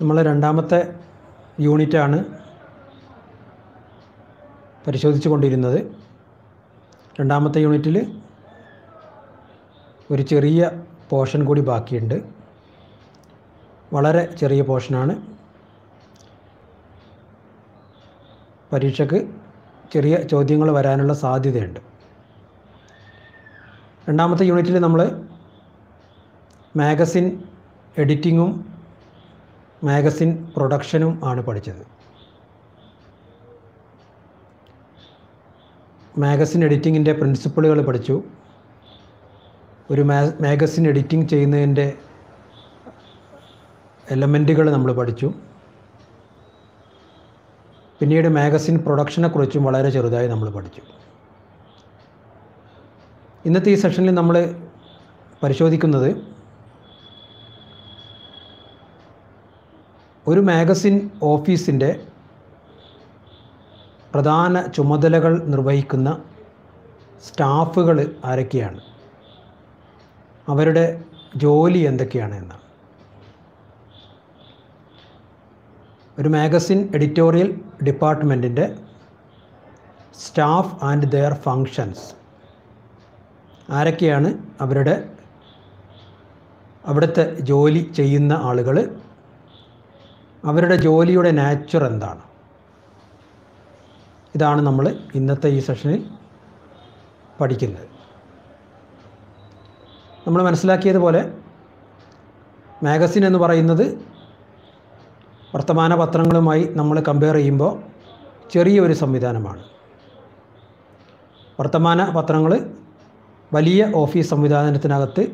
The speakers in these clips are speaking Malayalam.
നമ്മൾ രണ്ടാമത്തെ യൂണിറ്റാണ് പരിശോധിച്ചു കൊണ്ടിരുന്നത് രണ്ടാമത്തെ യൂണിറ്റിൽ ഒരു ചെറിയ പോർഷൻ കൂടി ബാക്കിയുണ്ട്. വളരെ ചെറിയ പോർഷനാണ്. പരീക്ഷയ്ക്ക് ചെറിയ ചോദ്യങ്ങൾ വരാനുള്ള സാധ്യതയുണ്ട്. രണ്ടാമത്തെ യൂണിറ്റിൽ നമ്മൾ മാഗസിൻ എഡിറ്റിങ്ങും മാഗസിൻ പ്രൊഡക്ഷനും ആണ് പഠിച്ചത്. മാഗസിൻ എഡിറ്റിങ്ങിന്റെ പ്രിൻസിപ്പിളുകൾ പഠിച്ചു. ഒരു മാഗസിൻ എഡിറ്റിംഗ് ചെയ്യുന്നതിന്റെ എലമെന്റുകൾ നമ്മൾ പഠിച്ചു. പിന്നീട് മാഗസിൻ പ്രൊഡക്ഷനെക്കുറിച്ചും വളരെ ചെറുതായി നമ്മൾ പഠിച്ചു. ഇന്നത്തെ ഈ സെഷനിൽ നമ്മൾ പരിശോധിക്കുന്നത് ഒരു മാഗസിൻ ഓഫീസിന്റെ പ്രധാന ചുമതലകൾ നിർവഹിക്കുന്ന സ്റ്റാഫുകൾ ആരൊക്കെയാണ്? അവരുടെ ജോലി എന്തൊക്കെയാണ് എന്നാണ് ഒരു മാഗസിൻ എഡിറ്റോറിയൽ ഡിപ്പാർട്ട്മെന്റിന്റെ സ്റ്റാഫ് ആൻഡ് ദെയർ ഫങ്ഷൻസ്. ആരൊക്കെയാണ് അവരുടെ അവിടുത്തെ ജോലി ചെയ്യുന്ന ആളുകൾ? അവരുടെ ജോലിയുടെ നാച്ചർ എന്താണ്? ഇതാണ് നമ്മൾ ഇന്നത്തെ ഈ സെഷനിൽ പഠിക്കുന്നത്. നമ്മൾ മനസ്സിലാക്കിയതുപോലെ മാഗസിൻ എന്ന് പറയുന്നത് വർത്തമാന പത്രങ്ങളുമായി നമ്മൾ കമ്പയർ ചെയ്യുമ്പോൾ ചെറിയൊരു സംവിധാനമാണ്. വർത്തമാന പത്രങ്ങൾ വലിയ ഓഫീസ് സംവിധാനത്തിനകത്ത്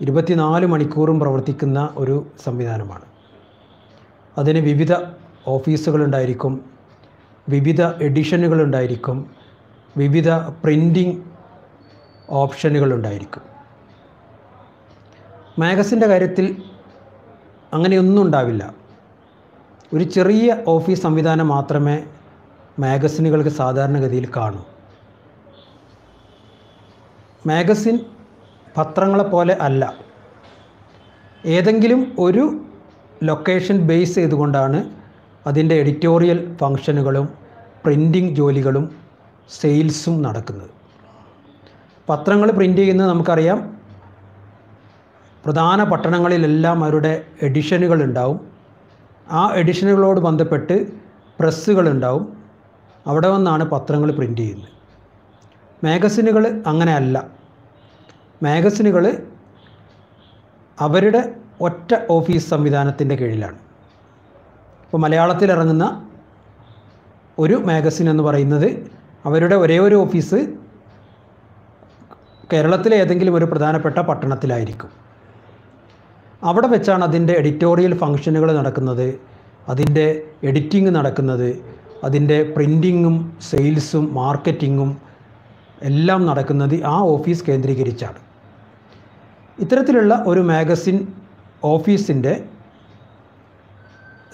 ഇരുപത്തിനാല് മണിക്കൂറും പ്രവർത്തിക്കുന്ന ഒരു സംവിധാനമാണ്. അതിന് വിവിധ ഓഫീസുകളുണ്ടായിരിക്കും വിവിധ എഡിഷനുകളുണ്ടായിരിക്കും വിവിധ പ്രിന്റിംഗ് ഓപ്ഷനുകളുണ്ടായിരിക്കും. മാഗസിന്റെ കാര്യത്തിൽ അങ്ങനെയൊന്നും ഉണ്ടാവില്ല. ഒരു ചെറിയ ഓഫീസ് സംവിധാനം മാത്രമേ മാഗസിനുകൾക്ക് സാധാരണഗതിയിൽ കാണൂ. മാഗസിൻ പത്രങ്ങളെപ്പോലെ അല്ല. ഏതെങ്കിലും ഒരു ലൊക്കേഷൻ ബേസ് ചെയ്തുകൊണ്ടാണ് അതിന്റെ എഡിറ്റോറിയൽ ഫങ്ഷനുകളും പ്രിന്റിംഗ് ജോലികളും സെയിൽസും നടക്കുന്നത്. പത്രങ്ങൾ പ്രിന്റ് ചെയ്യുന്നത് നമുക്കറിയാം. പ്രധാന പട്ടണങ്ങളിലെല്ലാം അവരുടെ എഡിഷനുകൾ ഉണ്ടാവും. ആ എഡിഷനുകളോട് ബന്ധപ്പെട്ട് പ്രസ്സുകളുണ്ടാവും അവിടെ വന്നാണ് പത്രങ്ങൾ പ്രിന്റ് ചെയ്യുന്നത്. മാഗസിനുകൾ അങ്ങനെയല്ല. മാഗസിനുകൾ അവരുടെ ഒറ്റ ഓഫീസ് സംവിധാനത്തിന്റെ കീഴിലാണ്. ഇപ്പോൾ മലയാളത്തിൽ ഇറങ്ങുന്ന ഒരു മാഗസിൻ എന്ന് പറയുന്നത് അവരുടെ ഒരേ ഒരു ഓഫീസ് കേരളത്തിലെ ഏതെങ്കിലും ഒരു പ്രധാനപ്പെട്ട പട്ടണത്തിലായിരിക്കും. അവിടെ വെച്ചാണ് അതിന്റെ എഡിറ്റോറിയൽ ഫങ്ഷനുകൾ നടക്കുന്നത് അതിന്റെ എഡിറ്റിംഗ് നടക്കുന്നത് അതിന്റെ പ്രിന്റിങ്ങും സെയിൽസും മാർക്കറ്റിങ്ങും എല്ലാം നടക്കുന്നത് ആ ഓഫീസ് കേന്ദ്രീകരിച്ചാണ്. ഇത്തരത്തിലുള്ള ഒരു മാഗസിൻ ഓഫീസിന്റെ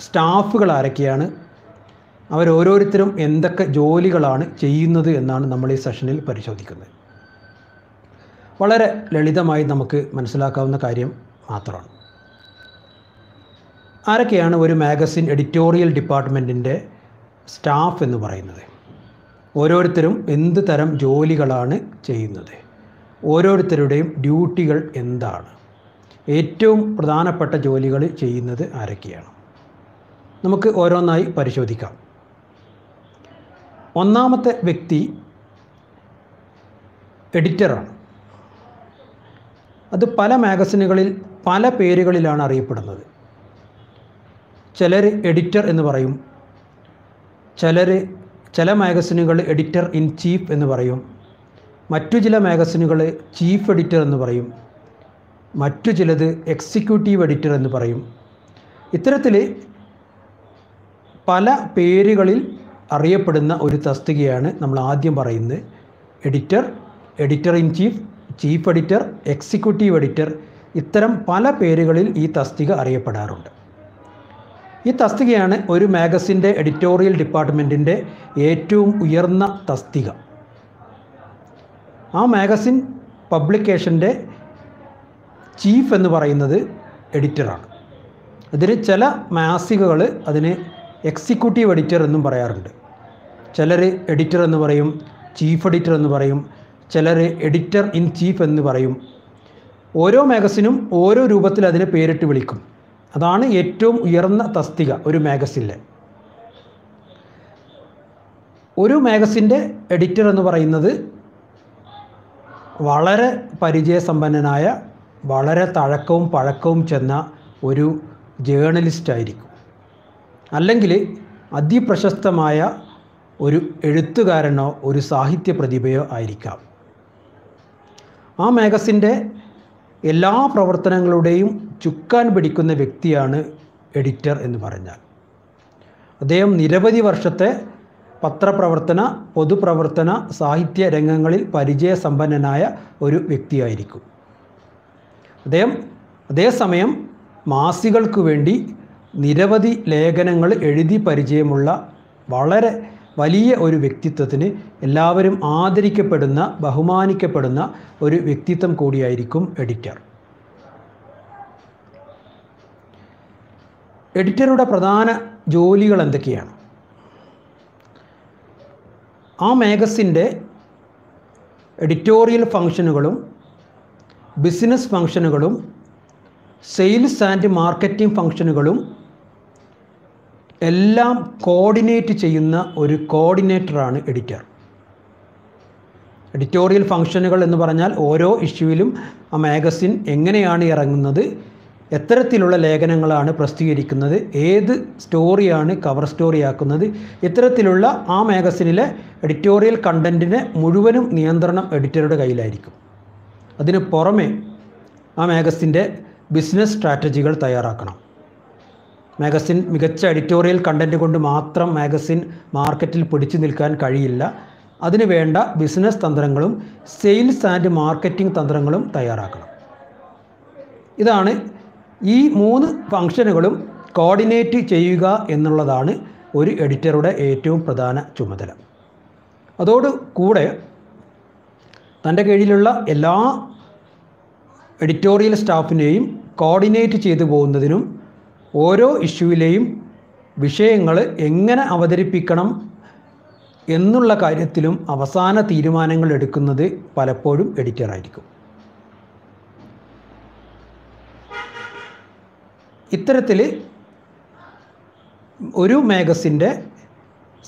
സ്റ്റാഫുകൾ ആരൊക്കെയാണ്? അവരോരോരുത്തരും എന്തൊക്കെ ജോലികളാണ് ചെയ്യുന്നത് എന്നാണ് നമ്മൾ ഈ സെഷനിൽ പരിശോധിക്കുന്നത്. വളരെ ലളിതമായി നമുക്ക് മനസ്സിലാക്കാവുന്ന കാര്യം മാത്രമാണ്. ആരൊക്കെയാണ് ഒരു മാഗസിൻ എഡിറ്റോറിയൽ ഡിപ്പാർട്ട്മെന്റിന്റെ സ്റ്റാഫ് എന്ന് പറയുന്നത്? ഓരോരുത്തരും എന്ത് തരം ജോലികളാണ് ചെയ്യുന്നത്? ഓരോരുത്തരുടെയും ഡ്യൂട്ടികൾ എന്താണ്? ഏറ്റവും പ്രധാനപ്പെട്ട ജോലികൾ ചെയ്യുന്നത് ആരൊക്കെയാണ്? നമുക്ക് ഓരോന്നായി പരിശോധിക്കാം. ഒന്നാമത്തെ വ്യക്തി എഡിറ്ററാണ്. അത് പല മാഗസിനുകളിൽ പല പേരുകളിലാണ് അറിയപ്പെടുന്നത്. ചിലർ എഡിറ്റർ എന്ന് പറയും. ചിലർ ചില മാഗസിനുകൾ എഡിറ്റർ ഇൻ ചീഫ് എന്ന് പറയും. മറ്റു ചില മാഗസിനുകൾ ചീഫ് എഡിറ്റർ എന്ന് പറയും. മറ്റു ചിലത് എക്സിക്യൂട്ടീവ് എഡിറ്റർ എന്ന് പറയും. ഇത്തരത്തിൽ പല പേരുകളിൽ അറിയപ്പെടുന്ന ഒരു തസ്തികയാണ് നമ്മൾ ആദ്യം പറയുന്നത്. Editor editor in chief chief editor executive editor ഇത്തരം പല പേരുകളിൽ ഈ തസ്തിക അറിയപ്പെടാറുണ്ട്. ഈ തസ്തികയാണ് ഒരു മാഗസിന്റെ എഡിറ്റോറിയൽ ഡിപ്പാർട്ട്മെന്റിന്റെ ഏറ്റവും ഉയർന്ന തസ്തിക. ആ മാഗസിൻ പബ്ലിക്കേഷന്റെ ചീഫ് എന്ന് പറയുന്നത് എഡിറ്ററാണ്. ഇതിന് ചില മാസികകൾ അതിന് എക്സിക്യൂട്ടീവ് എഡിറ്റർ എന്നും പറയാറുണ്ട്. ചിലർ എഡിറ്റർ എന്ന് പറയും ചീഫ് എഡിറ്റർ എന്ന് പറയും ചിലർ എഡിറ്റർ ഇൻ ചീഫ് എന്ന് പറയും. ഓരോ മാഗസിനും ഓരോ രൂപത്തിൽ അതിനെ പേരിട്ട് വിളിക്കും. അതാണ് ഏറ്റവും ഉയർന്ന തസ്തിക ഒരു മാഗസിനിലെ. ഒരു മാഗസിന്റെ എഡിറ്റർ എന്ന് പറയുന്നത് വളരെ പരിചയസമ്പന്നനായ വളരെ തഴക്കവും പഴക്കവും ചെന്ന ഒരു ജേർണലിസ്റ്റ് ആയിരിക്കും അല്ലെങ്കിൽ അതിപ്രശസ്തമായ ഒരു എഴുത്തുകാരനോ ഒരു സാഹിത്യ പ്രതിഭയോ ആയിരിക്കാം. ആ മാഗസിന്റെ എല്ലാ പ്രവർത്തനങ്ങളുടെയും ചുക്കാൻ പിടിക്കുന്ന വ്യക്തിയാണ് എഡിറ്റർ എന്ന് പറഞ്ഞാൽ. അദ്ദേഹം നിരവധി വർഷത്തെ പത്രപ്രവർത്തന പൊതുപ്രവർത്തന സാഹിത്യ രംഗങ്ങളിൽ പരിചയസമ്പന്നനായ ഒരു വ്യക്തിയായിരിക്കും. അദ്ദേഹം അതേസമയം മാസികൾക്ക് വേണ്ടി നിരവധി ലേഖനങ്ങൾ എഴുതി പരിചയമുള്ള വളരെ വലിയ ഒരു വ്യക്തിത്വത്തിന് എല്ലാവരും ആദരിക്കപ്പെടുന്ന ബഹുമാനിക്കപ്പെടുന്ന ഒരു വ്യക്തിത്വം കൂടിയായിരിക്കും എഡിറ്റർ. എഡിറ്ററുടെ പ്രധാന ജോലികൾ എന്തൊക്കെയാണ്? ആ മാഗസിന്റെ എഡിറ്റോറിയൽ ഫങ്ഷനുകളും ബിസിനസ് ഫംഗ്ഷനുകളും സെയിൽസ് ആൻഡ് മാർക്കറ്റിംഗ് ഫംഗ്ഷനുകളും എല്ലാം കോർഡിനേറ്റ് ചെയ്യുന്ന ഒരു കോർഡിനേറ്ററാണ് എഡിറ്റർ. എഡിറ്റോറിയൽ ഫംഗ്ഷനുകൾ എന്ന് പറഞ്ഞാൽ ഓരോ ഇഷ്യൂവിലും ആ മാഗസിൻ എങ്ങനെയാണ് ഇറങ്ങുന്നത് എത്തരത്തിലുള്ള ലേഖനങ്ങളാണ് പ്രസിദ്ധീകരിക്കുന്നത് ഏത് സ്റ്റോറിയാണ് കവർ സ്റ്റോറിയാക്കുന്നത് ഇത്തരത്തിലുള്ള ആ മാഗസിനിലെ എഡിറ്റോറിയൽ കണ്ടന്റിനെ മുഴുവനും നിയന്ത്രണം എഡിറ്ററുടെ കയ്യിലായിരിക്കും. അതിന് പുറമെ ആ മാഗസിന്റെ ബിസിനസ് സ്ട്രാറ്റജികൾ തയ്യാറാക്കണം. മാഗസിൻ മികച്ച എഡിറ്റോറിയൽ കണ്ടന്റ് കൊണ്ട് മാത്രം മാഗസിൻ മാർക്കറ്റിൽ പിടിച്ചു നിൽക്കാൻ കഴിയില്ല. അതിന് വേണ്ട ബിസിനസ് തന്ത്രങ്ങളും സെയിൽസ് ആൻഡ് മാർക്കറ്റിംഗ് തന്ത്രങ്ങളും തയ്യാറാക്കണം. ഇതാണ് ഈ മൂന്ന് ഫങ്ഷനുകളും കോർഡിനേറ്റ് ചെയ്യുക എന്നുള്ളതാണ് ഒരു എഡിറ്ററുടെ ഏറ്റവും പ്രധാന ചുമതല. അതോട് കൂടെ തന്റെ കീഴിലുള്ള എല്ലാ എഡിറ്റോറിയൽ സ്റ്റാഫിനെയും കോർഡിനേറ്റ് ചെയ്തു പോകുന്നതിനും ഓരോ ഇഷ്യൂവിലെയും വിഷയങ്ങൾ എങ്ങനെ അവതരിപ്പിക്കണം എന്നുള്ള കാര്യത്തിലും അവസാന തീരുമാനങ്ങൾ എടുക്കുന്നത് പലപ്പോഴും എഡിറ്ററായിരിക്കും. ഇത്തരത്തിൽ ഒരു മാഗസിന്റെ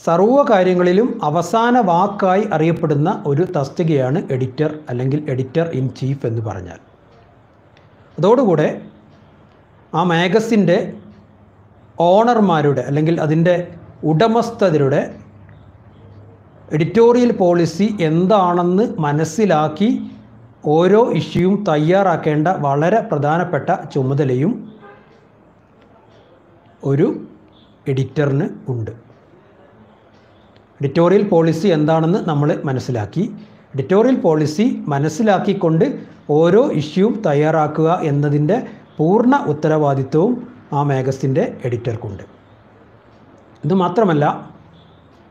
സർവ കാര്യങ്ങളിലും അവസാന വാക്കായി അറിയപ്പെടുന്ന ഒരു തസ്തികയാണ് എഡിറ്റർ അല്ലെങ്കിൽ എഡിറ്റർ ഇൻ ചീഫ് എന്ന് പറഞ്ഞാൽ. അതോടുകൂടെ ആ മാഗസിന്റെ ഓണർമാരുടെ അല്ലെങ്കിൽ അതിന്റെ ഉടമസ്ഥതരുടെ എഡിറ്റോറിയൽ പോളിസി എന്താണെന്ന് മനസ്സിലാക്കി ഓരോ ഇഷ്യൂവും തയ്യാറാക്കേണ്ട വളരെ പ്രധാനപ്പെട്ട ചുമതലയും ഒരു എഡിറ്ററിന് ഉണ്ട്. എഡിറ്റോറിയൽ പോളിസി എന്താണെന്ന് നമ്മൾ മനസ്സിലാക്കി. എഡിറ്റോറിയൽ പോളിസി മനസ്സിലാക്കിക്കൊണ്ട് ഓരോ ഇഷ്യൂവും തയ്യാറാക്കുക എന്നതിന്റെ പൂർണ ഉത്തരവാദിത്വവും ആ മാഗസിന്റെ എഡിറ്റർക്കുണ്ട്. ഇത് മാത്രമല്ല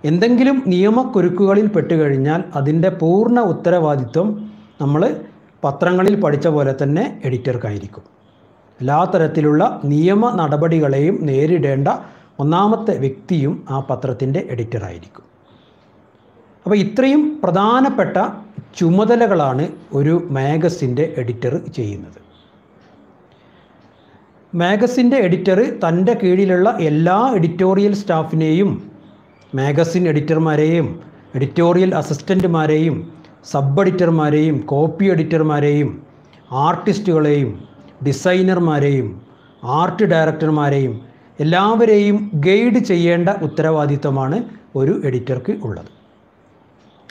എന്തെങ്കിലും നിയമക്കുരുക്കുകളിൽ പെട്ടുകഴിഞ്ഞാൽ അതിന്റെ പൂർണ ഉത്തരവാദിത്വം നമ്മൾ പത്രങ്ങളിൽ പഠിച്ച പോലെ തന്നെ എഡിറ്റർക്കായിരിക്കും. എല്ലാ തരത്തിലുള്ള നിയമ നടപടികളെയും നേരിടേണ്ട ഒന്നാമത്തെ വ്യക്തിയും ആ പത്രത്തിന്റെ എഡിറ്ററായിരിക്കും. അപ്പോൾ ഇത്രയും പ്രധാനപ്പെട്ട ചുമതലകളാണ് ഒരു മാഗസിന്റെ എഡിറ്റർ ചെയ്യുന്നത്. മാഗസിന്റെ എഡിറ്റർ തന്റെ കീഴിലുള്ള എല്ലാ എഡിറ്റോറിയൽ സ്റ്റാഫിനെയും മാഗസിൻ എഡിറ്റർമാരെയും എഡിറ്റോറിയൽ അസിസ്റ്റന്റുമാരെയും സബ് എഡിറ്റർമാരെയും കോപ്പി എഡിറ്റർമാരെയും ആർട്ടിസ്റ്റുകളെയും ഡിസൈനർമാരെയും ആർട്ട് ഡയറക്ടർമാരെയും എല്ലാവരെയും ഗൈഡ് ചെയ്യേണ്ട ഉത്തരവാദിത്വമാണ് ഒരു എഡിറ്റർക്ക് ഉള്ളത്.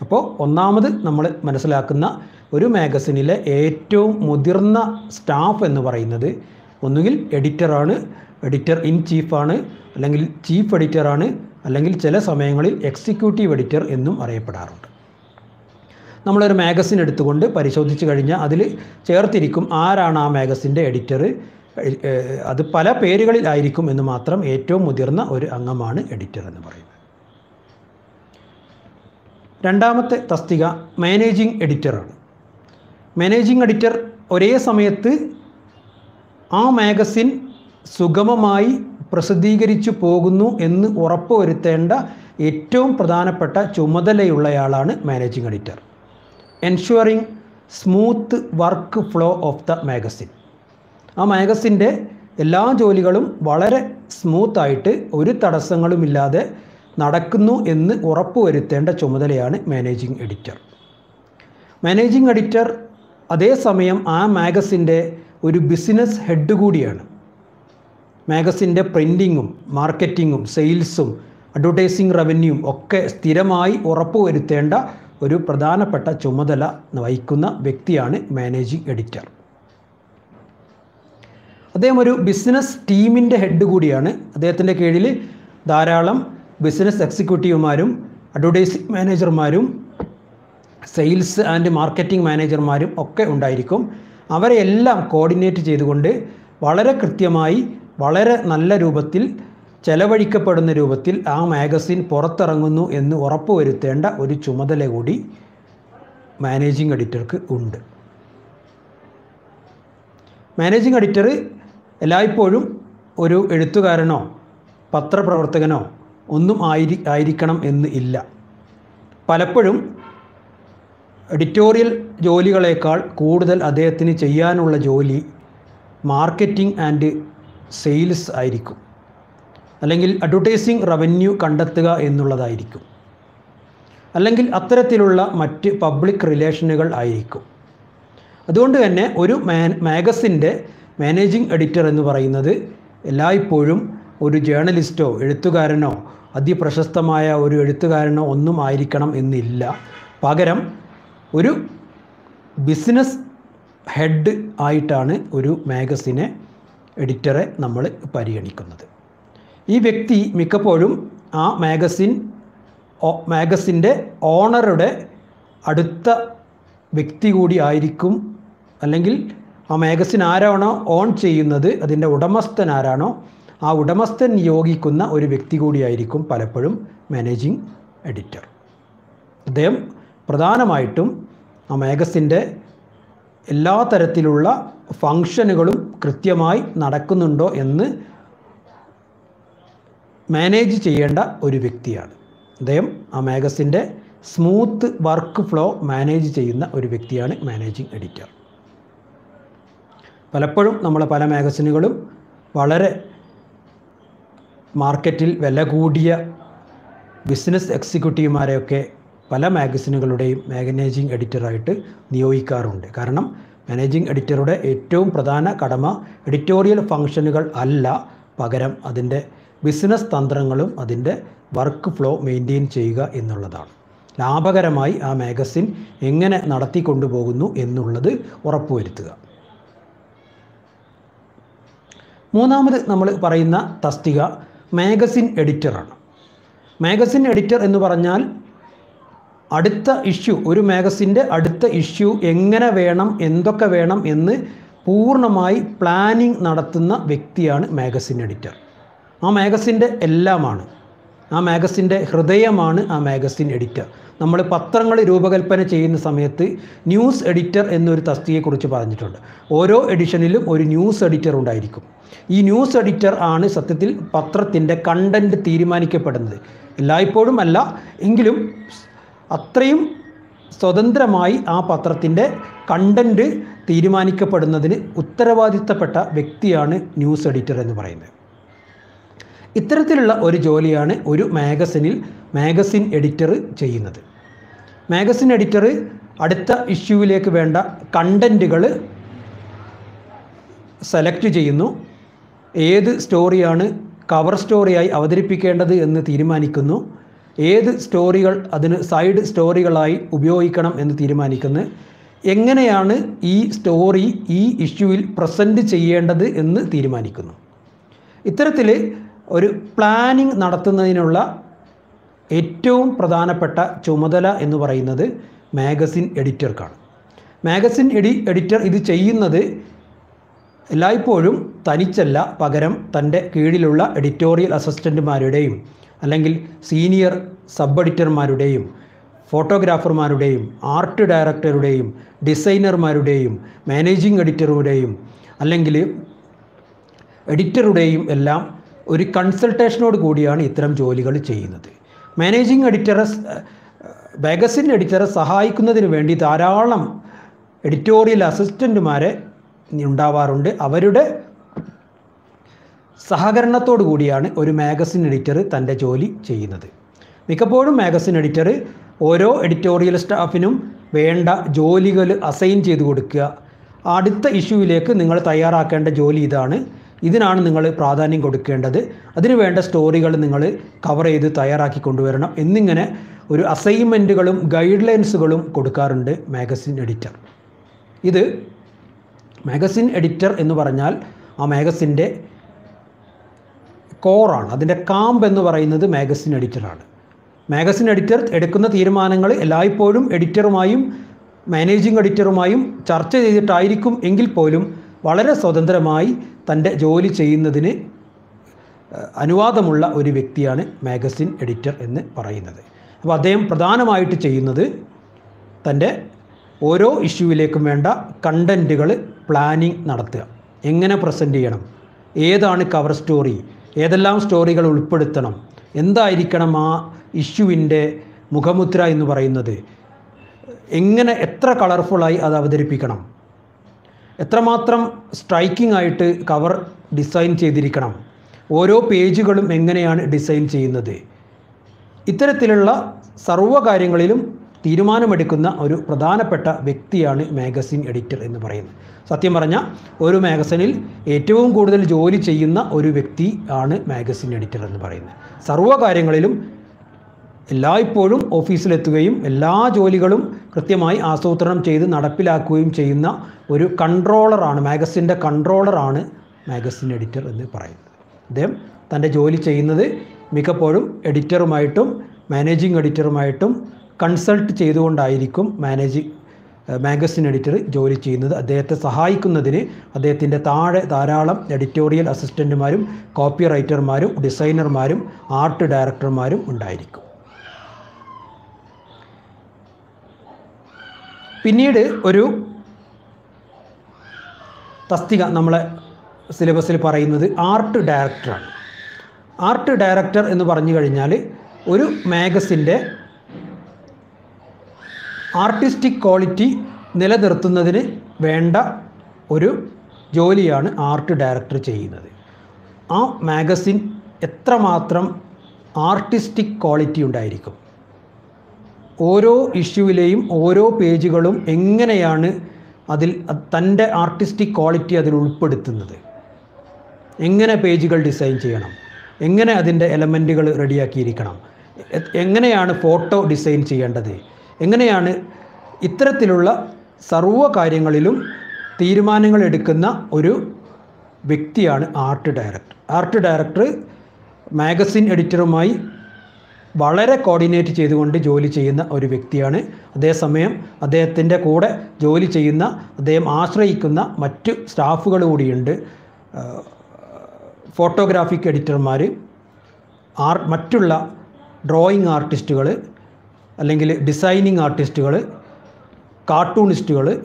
അപ്പോൾ ഒന്നാമത് നമ്മൾ മനസ്സിലാക്കുന്ന ഒരു മാഗസിനിലെ ഏറ്റവും മുതിർന്ന സ്റ്റാഫ് എന്ന് പറയുന്നത് ഒന്നുകിൽ എഡിറ്ററാണ് എഡിറ്റർ ഇൻ ചീഫാണ് അല്ലെങ്കിൽ ചീഫ് എഡിറ്ററാണ് അല്ലെങ്കിൽ ചില സമയങ്ങളിൽ എക്സിക്യൂട്ടീവ് എഡിറ്റർ എന്നും അറിയപ്പെടാറുണ്ട്. നമ്മളൊരു മാഗസിൻ എടുത്തുകൊണ്ട് പരിശോധിച്ച് കഴിഞ്ഞാൽ അതിൽ ചേർത്തിരിക്കും ആരാണ് ആ മാഗസിന്റെ എഡിറ്റർ അത് പല പേരുകളിലായിരിക്കും എന്ന് മാത്രം ഏറ്റവും മുതിർന്ന ഒരു അംഗമാണ് എഡിറ്റർ എന്ന് പറയുന്നത്. രണ്ടാമത്തെ തസ്തിക മാനേജിംഗ് എഡിറ്ററാണ്. മാനേജിംഗ് എഡിറ്റർ ഒരേ സമയത്ത് ആ മാഗസിൻ സുഗമമായി പ്രസിദ്ധീകരിച്ചു പോകുന്നു എന്ന് ഉറപ്പുവരുത്തേണ്ട ഏറ്റവും പ്രധാനപ്പെട്ട ചുമതലയുള്ളയാളാണ് managing editor. Ensuring smooth workflow of the magazine. ആ മാഗസിന്റെ എല്ലാ ജോലികളും വളരെ സ്മൂത്തായിട്ട് ഒരു തടസ്സങ്ങളുമില്ലാതെ നടക്കുന്നു എന്ന് ഉറപ്പുവരുത്തേണ്ട ചുമതലയാണ് മാനേജിംഗ് എഡിറ്റർ. മാനേജിംഗ് എഡിറ്റർ അതേസമയം ആ മാഗസിന്റെ ഒരു ബിസിനസ് ഹെഡ് കൂടിയാണ്. മാഗസിന്റെ പ്രിന്റിങ്ങും മാർക്കറ്റിങ്ങും സെയിൽസും അഡ്വർടൈസിങ് റവന്യൂവും ഒക്കെ സ്ഥിരമായി ഉറപ്പുവരുത്തേണ്ട ഒരു പ്രധാനപ്പെട്ട ചുമതല വഹിക്കുന്ന വ്യക്തിയാണ് മാനേജിംഗ് എഡിറ്റർ. അദ്ദേഹം ഒരു ബിസിനസ് ടീമിന്റെ ഹെഡ് കൂടിയാണ്. അദ്ദേഹത്തിന്റെ കീഴിൽ ധാരാളം ബിസിനസ് എക്സിക്യൂട്ടീവുമാരും അഡ്വർടൈസിംഗ് മാനേജർമാരും സെയിൽസ് ആൻഡ് മാർക്കറ്റിംഗ് മാനേജർമാരും ഒക്കെ ഉണ്ടായിരിക്കും. അവരെ എല്ലാം കോർഡിനേറ്റ് ചെയ്തുകൊണ്ട് വളരെ കൃത്യമായി വളരെ നല്ല രൂപത്തിൽ ചെലവഴിക്കപ്പെടുന്ന രൂപത്തിൽ ആ മാഗസിൻ പുറത്തിറങ്ങുന്നു എന്ന് ഉറപ്പുവരുത്തേണ്ട ഒരു ചുമതല കൂടി മാനേജിംഗ് എഡിറ്റർക്ക് ഉണ്ട്. മാനേജിംഗ് എഡിറ്റർ എല്ലായ്പ്പോഴും ഒരു എഴുത്തുകാരനോ പത്രപ്രവർത്തകനോ ഒന്നും ആയിരി ആയിരിക്കണം എന്ന് ഇല്ല. പലപ്പോഴും എഡിറ്റോറിയൽ ജോലികളേക്കാൾ കൂടുതൽ അദ്ദേഹത്തിന് ചെയ്യാനുള്ള ജോലി മാർക്കറ്റിംഗ് ആൻഡ് സെയിൽസ് ആയിരിക്കും. അല്ലെങ്കിൽ അഡ്വർടൈസിംഗ് റവന്യൂ കണ്ടെത്തുക എന്നുള്ളതായിരിക്കും. അല്ലെങ്കിൽ അത്തരത്തിലുള്ള മറ്റ് പബ്ലിക് റിലേഷനുകൾ ആയിരിക്കും. അതുകൊണ്ട് തന്നെ ഒരു മാ മാഗസിന്റെ മാനേജിംഗ് എഡിറ്റർ എന്ന് പറയുന്നത് എല്ലായ്പ്പോഴും ഒരു ജേർണലിസ്റ്റോ എഴുത്തുകാരനോ അതിപ്രശസ്തമായ ഒരു എഴുത്തുകാരനോ ഒന്നും ആയിരിക്കണം എന്നില്ല. പകരം ഒരു ബിസിനസ് ഹെഡ് ആയിട്ടാണ് ഒരു മാഗസിനെ എഡിറ്ററെ നമ്മൾ പരിഗണിക്കുന്നത്. ഈ വ്യക്തി മിക്കപ്പോഴും ആ മാഗസിൻ മാഗസിന്റെ ഓണറുടെ അടുത്ത വ്യക്തി കൂടി ആയിരിക്കും. അല്ലെങ്കിൽ ആ മാഗസിൻ ആരാണോ ഓൺ ചെയ്യുന്നത് അതിന്റെ ഉടമസ്ഥൻ ആരാണോ ആ ഉടമസ്ഥൻ നിയോഗിക്കുന്ന ഒരു വ്യക്തി കൂടിയായിരിക്കും പലപ്പോഴും മാനേജിങ് എഡിറ്റർ. അദ്ദേഹം പ്രധാനമായിട്ടും ആ മാഗസിന്റെ എല്ലാ തരത്തിലുള്ള ഫങ്ഷനുകളും കൃത്യമായി നടക്കുന്നുണ്ടോ എന്ന് മാനേജ് ചെയ്യേണ്ട ഒരു വ്യക്തിയാണ്. അദ്ദേഹം ആ മാഗസിന്റെ സ്മൂത്ത് വർക്ക് ഫ്ലോ മാനേജ് ചെയ്യുന്ന ഒരു വ്യക്തിയാണ് മാനേജിങ് എഡിറ്റർ. പലപ്പോഴും നമ്മളെ പല മാഗസിനുകളും വളരെ മാർക്കറ്റിൽ വില കൂടിയ ബിസിനസ് എക്സിക്യൂട്ടീവുമാരെയൊക്കെ പല മാഗസിനുകളുടെയും മാനേജിങ് എഡിറ്ററായിട്ട് നിയോഗിക്കാറുണ്ട്. കാരണം മാനേജിംഗ് എഡിറ്ററുടെ ഏറ്റവും പ്രധാന കടമ എഡിറ്റോറിയൽ ഫങ്ഷനുകൾ അല്ല. പകരം അതിന്റെ ബിസിനസ് തന്ത്രങ്ങളും അതിന്റെ വർക്ക് ഫ്ലോ മെയിന്റെയിൻ ചെയ്യുക എന്നുള്ളതാണ്. ലാഭകരമായി ആ മാഗസിൻ എങ്ങനെ നടത്തിക്കൊണ്ടുപോകുന്നു എന്നുള്ളത് ഉറപ്പുവരുത്തുക. മൂന്നാമത് നമ്മൾ പറയുന്ന തസ്തിക മാഗസിൻ എഡിറ്ററാണ്. മാഗസിൻ എഡിറ്റർ എന്ന് പറഞ്ഞാൽ അടുത്ത ഇഷ്യൂ ഒരു മാഗസിന്റെ അടുത്ത ഇഷ്യൂ എങ്ങനെ വേണം എന്തൊക്കെ വേണം എന്ന് പൂർണമായി പ്ലാനിങ് നടത്തുന്ന വ്യക്തിയാണ് മാഗസിൻ എഡിറ്റർ. ആ മാഗസിന്റെ എല്ലാമാണ്. ആ മാഗസിന്റെ ഹൃദയമാണ് ആ മാഗസിൻ എഡിറ്റർ. നമ്മൾ പത്രങ്ങൾ രൂപകൽപ്പന ചെയ്യുന്ന സമയത്ത് ന്യൂസ് എഡിറ്റർ എന്നൊരു തസ്തികയെക്കുറിച്ച് പറഞ്ഞിട്ടുണ്ട്. ഓരോ എഡിഷനിലും ഒരു ന്യൂസ് എഡിറ്റർ ഉണ്ടായിരിക്കും. ഈ ന്യൂസ് എഡിറ്റർ ആണ് സത്യത്തിൽ പത്രത്തിന്റെ കണ്ടന്റ് തീരുമാനിക്കപ്പെടുന്നത്. എല്ലായ്പ്പോഴും അല്ല എങ്കിലും അത്രയും സ്വതന്ത്രമായി ആ പത്രത്തിന്റെ കണ്ടന്റ് തീരുമാനിക്കപ്പെടുന്നതിന് ഉത്തരവാദിത്തപ്പെട്ട വ്യക്തിയാണ് ന്യൂസ് എഡിറ്റർ എന്ന് പറയുന്നത്. ഇത്തരത്തിലുള്ള ഒരു ജോലിയാണ് ഒരു മാഗസിനിൽ മാഗസിൻ എഡിറ്റർ ചെയ്യുന്നത്. മാഗസിൻ എഡിറ്റർ അടുത്ത ഇഷ്യൂവിലേക്ക് വേണ്ട കണ്ടന്റുകൾ സെലക്ട് ചെയ്യുന്നു. ഏത് സ്റ്റോറിയാണ് കവർ സ്റ്റോറിയായി അവതരിപ്പിക്കേണ്ടത് എന്ന് തീരുമാനിക്കുന്നു. ഏത് സ്റ്റോറികൾ അതിന് സൈഡ് സ്റ്റോറികളായി ഉപയോഗിക്കണം എന്ന് തീരുമാനിക്കുന്നു. എങ്ങനെയാണ് ഈ സ്റ്റോറി ഈ ഇഷ്യൂവിൽ പ്രസന്റ് ചെയ്യേണ്ടത് എന്ന് തീരുമാനിക്കുന്നു. ഇത്തരത്തിൽ ഒരു പ്ലാനിങ് നടത്തുന്നതിനുള്ള ഏറ്റവും പ്രധാനപ്പെട്ട ചുമതല എന്ന് പറയുന്നത് മാഗസിൻ എഡിറ്റർക്കാണ്. മാഗസിൻ എഡി എഡിറ്റർ ഇത് ചെയ്യുന്നത് എല്ലായ്പ്പോഴും തനിച്ചല്ല പകരം തന്റെ കീഴിലുള്ള എഡിറ്റോറിയൽ അസിസ്റ്റന്റുമാരുടെയും അല്ലെങ്കിൽ സീനിയർ സബ് എഡിറ്റർമാരുടെയും ഫോട്ടോഗ്രാഫർമാരുടെയും ആർട്ട് ഡയറക്ടറുടെയും ഡിസൈനർമാരുടെയും മാനേജിംഗ് എഡിറ്ററുടെയും അല്ലെങ്കിൽ എഡിറ്ററുടെയും എല്ലാം ഒരു കൺസൾട്ടേഷനോട് കൂടിയാണ് ഇത്തരം ജോലികൾ ചെയ്യുന്നത്. മാനേജിങ് എഡിറ്ററെ മാഗസിൻ എഡിറ്ററെ സഹായിക്കുന്നതിന് വേണ്ടി ധാരാളം എഡിറ്റോറിയൽ അസിസ്റ്റന്റുമാരെ ഉണ്ടാവാറുണ്ട്. അവരുടെ സഹകരണത്തോടു കൂടിയാണ് ഒരു മാഗസിൻ എഡിറ്റർ തന്റെ ജോലി ചെയ്യുന്നത്. മിക്കപ്പോഴും മാഗസിൻ എഡിറ്റർ ഓരോ എഡിറ്റോറിയൽ സ്റ്റാഫിനും വേണ്ട ജോലികൾ അസൈൻ ചെയ്ത് കൊടുക്കുക. അടുത്ത ഇഷ്യൂവിലേക്ക് നിങ്ങൾ തയ്യാറാക്കേണ്ട ജോലി ഇതാണ്. ഇതിനാണ് നിങ്ങൾ പ്രാധാന്യം കൊടുക്കേണ്ടത്. അതിനുവേണ്ട സ്റ്റോറികൾ നിങ്ങൾ കവർ ചെയ്ത് തയ്യാറാക്കി കൊണ്ടുവരണം. എന്നിങ്ങനെ ഒരു അസൈൻമെന്റുകളും ഗൈഡ് ലൈൻസുകളും കൊടുക്കാറുണ്ട് മാഗസിൻ എഡിറ്റർ ഇത് മാഗസിൻ എഡിറ്റർ എന്ന് പറഞ്ഞാൽ ആ മാഗസിന്റെ കോറാണ് അതിന്റെ കാമ്പ് എന്ന് പറയുന്നത് മാഗസിൻ എഡിറ്ററാണ് മാഗസിൻ എഡിറ്റർ എടുക്കുന്ന തീരുമാനങ്ങൾ എല്ലായ്പ്പോഴും എഡിറ്ററുമായും മാനേജിംഗ് എഡിറ്ററുമായും ചർച്ച ചെയ്തിട്ടായിരിക്കും എങ്കിൽ പോലും വളരെ സ്വതന്ത്രമായി തന്റെ ജോലി ചെയ്യുന്നതിന് അനുവാദമുള്ള ഒരു വ്യക്തിയാണ് മാഗസിൻ എഡിറ്റർ എന്ന് പറയുന്നത്. അപ്പോൾ അദ്ദേഹം പ്രധാനമായിട്ട് ചെയ്യുന്നത് തന്റെ ഓരോ ഇഷ്യൂവിലേക്കും വേണ്ട കണ്ടന്റുകൾ പ്ലാനിങ് നടത്തുക. എങ്ങനെ പ്രസന്റ് ചെയ്യണം? ഏതാണ് കവർ സ്റ്റോറി? ഏതെല്ലാം സ്റ്റോറികൾ ഉൾപ്പെടുത്തണം? എന്തായിരിക്കണം ആ ഇഷ്യൂവിന്റെ മുഖമുദ്ര എന്ന് പറയുന്നത്? എങ്ങനെ എത്ര കളർഫുള്ളായി അത് അവതരിപ്പിക്കണം? എത്രമാത്രം സ്ട്രൈക്കിംഗ് ആയിട്ട് കവർ ഡിസൈൻ ചെയ്തിരിക്കണം? ഓരോ പേജുകളും എങ്ങനെയാണ് ഡിസൈൻ ചെയ്യുന്നത്? ഇത്തരത്തിലുള്ള സർവ കാര്യങ്ങളിലും തീരുമാനമെടുക്കുന്ന ഒരു പ്രധാനപ്പെട്ട വ്യക്തിയാണ് മാഗസിൻ എഡിറ്റർ എന്ന് പറയുന്നത്. സത്യം പറഞ്ഞാൽ ഒരു മാഗസിനിൽ ഏറ്റവും കൂടുതൽ ജോലി ചെയ്യുന്ന ഒരു വ്യക്തി ആണ് മാഗസിൻ എഡിറ്റർ എന്ന് പറയുന്നത്. സർവ കാര്യങ്ങളിലും എല്ലായ്പ്പോഴും ഓഫീസിലെത്തുകയും എല്ലാ ജോലികളും കൃത്യമായി ആസൂത്രണം ചെയ്ത് നടപ്പിലാക്കുകയും ചെയ്യുന്ന ഒരു കൺട്രോളറാണ് മാഗസിന്റെ കൺട്രോളറാണ് മാഗസിൻ എഡിറ്റർ എന്ന് പറയുന്നത്. അദ്ദേഹം തന്റെ ജോലി ചെയ്യുന്നത് മിക്കപ്പോഴും എഡിറ്ററുമായിട്ടും മാനേജിങ് എഡിറ്ററുമായിട്ടും കൺസൾട്ട് ചെയ്തുകൊണ്ടായിരിക്കും മാനേജിങ് മാഗസിൻ എഡിറ്റർ ജോലി ചെയ്യുന്നത്. അദ്ദേഹത്തെ സഹായിക്കുന്നതിന് അദ്ദേഹത്തിന്റെ താഴെ ധാരാളം എഡിറ്റോറിയൽ അസിസ്റ്റന്റുമാരും കോപ്പി റൈറ്റർമാരും ഡിസൈനർമാരും ആർട്ട് ഡയറക്ടർമാരും ഉണ്ടായിരിക്കും. പിന്നീട് ഒരു തസ്തിക നമ്മളെ സിലബസിൽ പറയുന്നത് ആർട്ട് ഡയറക്ടറാണ്. ആർട്ട് ഡയറക്ടർ എന്ന് പറഞ്ഞു കഴിഞ്ഞാൽ ഒരു മാഗസിന്റെ ആർട്ടിസ്റ്റിക് ക്വാളിറ്റി നിലനിർത്തുന്നതിന് വേണ്ട ഒരു ജോലിയാണ് ആർട്ട് ഡയറക്ടർ ചെയ്യുന്നത്. ആ മാഗസിൻ എത്രമാത്രം ആർട്ടിസ്റ്റിക് ക്വാളിറ്റി ഉണ്ടായിരിക്കും? ഓരോ ഇഷ്യൂവിലെയും ഓരോ പേജുകളും എങ്ങനെയാണ് അതിൽ തന്റെ ആർട്ടിസ്റ്റിക് ക്വാളിറ്റി അതിൽ ഉൾപ്പെടുത്തുന്നത്? എങ്ങനെ പേജുകൾ ഡിസൈൻ ചെയ്യണം? എങ്ങനെ അതിന്റെ എലമെന്റുകൾ റെഡിയാക്കിയിരിക്കണം? എങ്ങനെയാണ് ഫോട്ടോ ഡിസൈൻ ചെയ്യേണ്ടത്? എങ്ങനെയാണ് ഇത്തരത്തിലുള്ള സർവ കാര്യങ്ങളിലും തീരുമാനങ്ങൾ എടുക്കുന്ന ഒരു വ്യക്തിയാണ് art director. Art director magazine എഡിറ്ററുമായി വളരെ കോർഡിനേറ്റ് ചെയ്തുകൊണ്ട് ജോലി ചെയ്യുന്ന ഒരു വ്യക്തിയാണ്. അതേസമയം അദ്ദേഹത്തിന്റെ കൂടെ ജോലി ചെയ്യുന്ന അദ്ദേഹം ആശ്രയിക്കുന്ന മറ്റ് സ്റ്റാഫുകൾ കൂടിയുണ്ട്. ഫോട്ടോഗ്രാഫിക് എഡിറ്റർമാർ ആർ മറ്റുള്ള ഡ്രോയിങ് ആർട്ടിസ്റ്റുകൾ അല്ലെങ്കിൽ ഡിസൈനിങ് ആർട്ടിസ്റ്റുകൾ കാർട്ടൂണിസ്റ്റുകൾ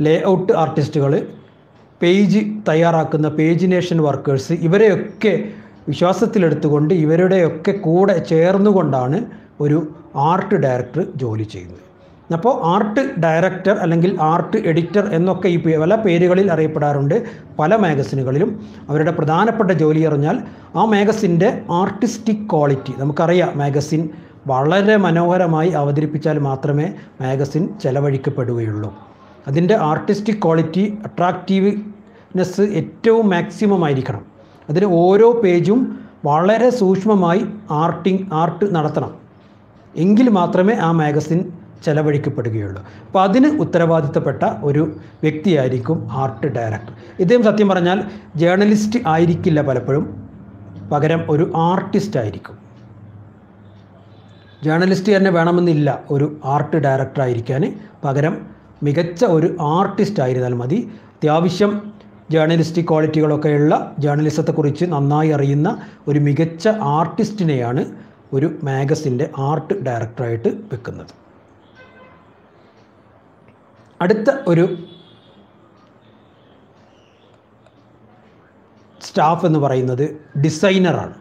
ലേ ഔട്ട് ആർട്ടിസ്റ്റുകൾ പേജ് തയ്യാറാക്കുന്ന പേജിനേഷൻ വർക്കേഴ്സ് ഇവരെയൊക്കെ വിശ്വാസത്തിലെടുത്തുകൊണ്ട് ഇവരുടെയൊക്കെ കൂടെ ചേർന്നുകൊണ്ടാണ് ഒരു ആർട്ട് ഡയറക്ടർ ജോലി ചെയ്യുന്നത്. അപ്പോൾ ആർട്ട് ഡയറക്ടർ അല്ലെങ്കിൽ ആർട്ട് എഡിറ്റർ എന്നൊക്കെ ഈ പല പേരുകളിൽ അറിയപ്പെടാറുണ്ട്. പല മാഗസിനുകളിലും അവരുടെ പ്രധാനപ്പെട്ട ജോലി അറിഞ്ഞാൽ ആ മാഗസിന്റെ ആർട്ടിസ്റ്റിക് ക്വാളിറ്റി നമുക്കറിയാം മാഗസിൻ വളരെ മനോഹരമായി അവതരിപ്പിച്ചാൽ മാത്രമേ മാഗസിൻ ചെലവഴിക്കപ്പെടുകയുള്ളൂ. അതിന്റെ ആർട്ടിസ്റ്റിക് ക്വാളിറ്റി അട്രാക്റ്റീവ്നെസ് ഏറ്റവും മാക്സിമം ആയിരിക്കണം. അതിന് ഓരോ പേജും വളരെ സൂക്ഷ്മമായി ആർട്ടിങ് ആർട്ട് നടത്തണം. എങ്കിൽ മാത്രമേ ആ മാഗസിൻ ചെലവഴിക്കപ്പെടുകയുള്ളൂ. അപ്പോൾ അതിന് ഉത്തരവാദിത്തപ്പെട്ട ഒരു വ്യക്തിയായിരിക്കും ആർട്ട് ഡയറക്ടർ. ഇദ്ദേഹം സത്യം പറഞ്ഞാൽ ജേർണലിസ്റ്റ് ആയിരിക്കില്ല പലപ്പോഴും. പകരം ഒരു ആർട്ടിസ്റ്റ് ആയിരിക്കും. ജേർണലിസ്റ്റ് തന്നെ വേണമെന്നില്ല ഒരു ആർട്ട് ഡയറക്ടർ ആയിരിക്കാൻ. പകരം മികച്ച ഒരു ആർട്ടിസ്റ്റ് ആയിരുന്നാൽ മതി. അത്യാവശ്യം ജേർണലിസ്റ്റിക് ക്വാളിറ്റികളൊക്കെയുള്ള ജേർണലിസത്തെക്കുറിച്ച് നന്നായി അറിയുന്ന ഒരു മികച്ച ആർട്ടിസ്റ്റിനെയാണ് ഒരു മാഗസിന്റെ ആർട്ട് ഡയറക്ടറായിട്ട് വെക്കുന്നത്. അടുത്ത ഒരു സ്റ്റാഫ് എന്ന് പറയുന്നത് ഡിസൈനറാണ്.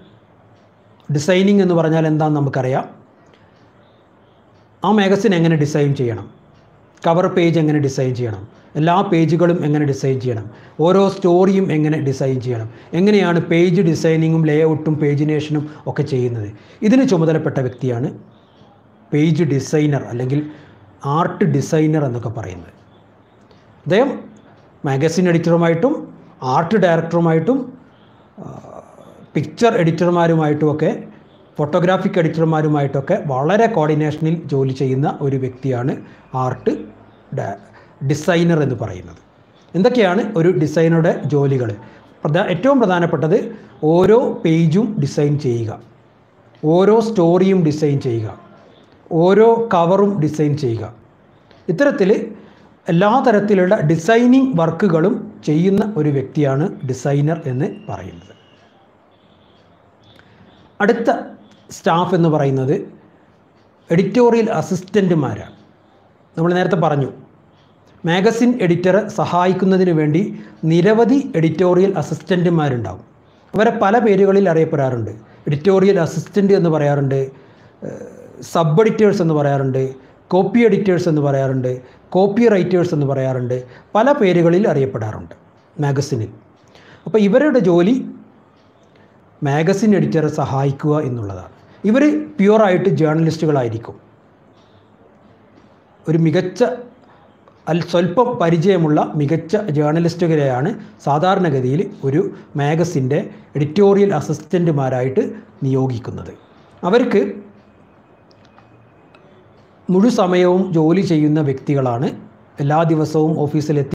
ഡിസൈനിങ് എന്ന് പറഞ്ഞാൽ എന്താണെന്ന് നമുക്കറിയാം. ആ മാഗസിൻ എങ്ങനെ ഡിസൈൻ ചെയ്യണം? കവർ പേജ് എങ്ങനെ ഡിസൈൻ ചെയ്യണം? എല്ലാ പേജുകളും എങ്ങനെ ഡിസൈൻ ചെയ്യണം? ഓരോ സ്റ്റോറിയും എങ്ങനെ ഡിസൈൻ ചെയ്യണം? എങ്ങനെയാണ് പേജ് ഡിസൈനിങ്ങും ലേഔട്ടും പേജിനേഷനും ഒക്കെ ചെയ്യുന്നത്? ഇതിന് ചുമതലപ്പെട്ട വ്യക്തിയാണ് പേജ് ഡിസൈനർ അല്ലെങ്കിൽ ആർട്ട് ഡിസൈനർ എന്നൊക്കെ പറയുന്നത്. അദ്ദേഹം മാഗസിൻ എഡിറ്ററുമായിട്ടും ആർട്ട് ഡയറക്ടറുമായിട്ടും പിക്ചർ എഡിറ്റർമാരുമായിട്ടുമൊക്കെ ഫോട്ടോഗ്രാഫിക് എഡിറ്റർമാരുമായിട്ടൊക്കെ വളരെ കോർഡിനേഷനിൽ ജോലി ചെയ്യുന്ന ഒരു വ്യക്തിയാണ് ആർട്ട് ഡിസൈനർ എന്ന് പറയുന്നത്. എന്തൊക്കെയാണ് ഒരു ഡിസൈനറുടെ ജോലികൾ? പ്രധാ ഏറ്റവും പ്രധാനപ്പെട്ടത് ഓരോ പേജും ഡിസൈൻ ചെയ്യുക. ഓരോ സ്റ്റോറിയും ഡിസൈൻ ചെയ്യുക. ഓരോ കവറും ഡിസൈൻ ചെയ്യുക. ഇത്തരത്തിൽ എല്ലാ തരത്തിലുള്ള ഡിസൈനിങ് വർക്കുകളും ചെയ്യുന്ന ഒരു വ്യക്തിയാണ് ഡിസൈനർ എന്ന് പറയുന്നത്. അടുത്ത സ്റ്റാഫ് എന്ന് പറയുന്നത് എഡിറ്റോറിയൽ അസിസ്റ്റന്റുമാരാണ് നമ്മൾ നേരത്തെ പറഞ്ഞു മാഗസിൻ എഡിറ്ററെ സഹായിക്കുന്നതിന് വേണ്ടി നിരവധി എഡിറ്റോറിയൽ അസിസ്റ്റന്റുമാരുണ്ടാവും അവരെ പല പേരുകളിൽ അറിയപ്പെടാറുണ്ട്. എഡിറ്റോറിയൽ അസിസ്റ്റന്റ് എന്ന് പറയാറുണ്ട് സബ് എഡിറ്റേഴ്സ് എന്ന് പറയാറുണ്ട് കോപ്പി എഡിറ്റേഴ്സ് എന്ന് പറയാറുണ്ട് കോപ്പി റൈറ്റേഴ്സ് എന്ന് പറയാറുണ്ട് പല പേരുകളിൽ അറിയപ്പെടാറുണ്ട് മാഗസിനിൽ. അപ്പോൾ ഇവരുടെ ജോലി മാഗസിൻ എഡിറ്ററെ സഹായിക്കുക എന്നുള്ളതാണ്. ഇവർ പ്യുവറായിട്ട് ജേർണലിസ്റ്റുകളായിരിക്കും. ഒരു മികച്ച അൽ സ്വല്പം പരിചയമുള്ള മികച്ച ജേർണലിസ്റ്റുകളെയാണ് സാധാരണഗതിയിൽ ഒരു മാഗസിന്റെ എഡിറ്റോറിയൽ അസിസ്റ്റന്റുമാരായിട്ട് നിയോഗിക്കുന്നത്. അവർക്ക് മുഴുസമയവും ജോലി ചെയ്യുന്ന വ്യക്തികളാണ് എല്ലാ ദിവസവും ഓഫീസിലെത്തി